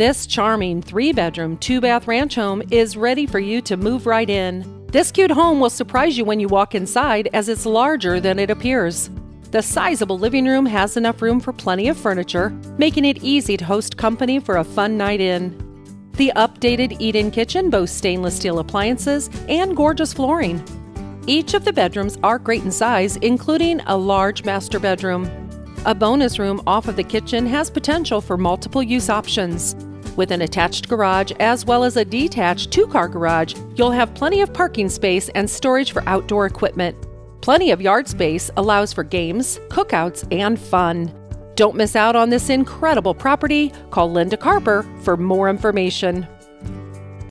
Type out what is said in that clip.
This charming three bedroom, two bath ranch home is ready for you to move right in. This cute home will surprise you when you walk inside as it's larger than it appears. The sizable living room has enough room for plenty of furniture, making it easy to host company for a fun night in. The updated eat in kitchen boasts stainless steel appliances and gorgeous flooring. Each of the bedrooms are great in size, including a large master bedroom. A bonus room off of the kitchen has potential for multiple use options. With an attached garage as well as a detached two car garage, you'll have plenty of parking space and storage for outdoor equipment. Plenty of yard space allows for games, cookouts, and fun. Don't miss out on this incredible property. Call Linda Carper for more information.